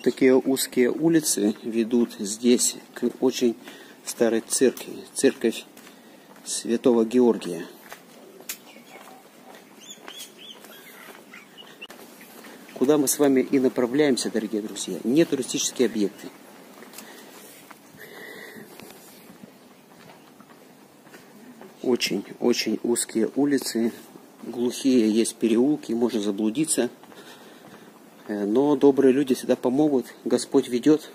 такие узкие улицы ведут здесь к очень старой церкви. Церковь Святого Георгия. Куда мы с вами и направляемся, дорогие друзья. Не туристические объекты. Очень-очень узкие улицы, глухие есть переулки, можно заблудиться. Э, но добрые люди всегда помогут, Господь ведет,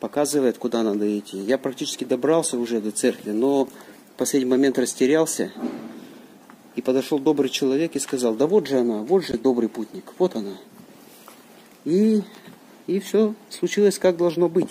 показывает, куда надо идти. Я практически добрался уже до церкви, но в последний момент растерялся. И подошел добрый человек и сказал, да вот же она, вот же добрый путник, вот она. И, и все случилось, как должно быть.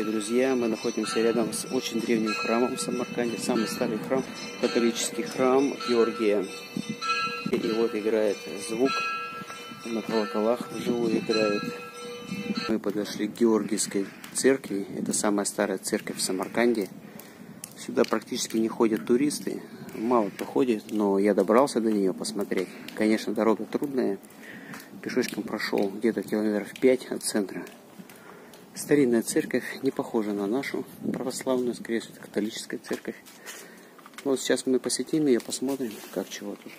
Дорогие друзья, мы находимся рядом с очень древним храмом в Самарканде, самый старый храм, католический храм Георгия. И вот играет звук, на колоколах вживую играет. Мы подошли к Георгиевской церкви, это самая старая церковь в Самарканде. Сюда практически не ходят туристы, мало кто ходит, но я добрался до нее посмотреть. Конечно, дорога трудная, пешочком прошел где-то километров 5 от центра. Старинная церковь не похожа на нашу православную, скорее всего, это католическая церковь. Вот сейчас мы посетим ее, посмотрим, как чего тут.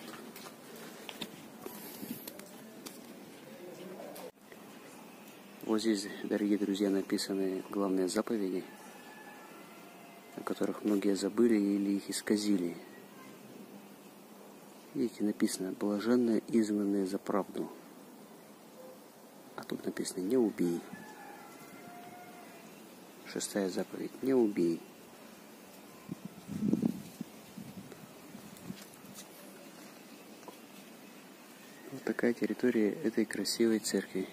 Вот здесь, дорогие друзья, написаны главные заповеди, о которых многие забыли или их исказили. Видите, написано «блаженные изгнанные за правду». А тут написано «не убей». Шестая заповедь. Не убей. Вот такая территория этой красивой церкви.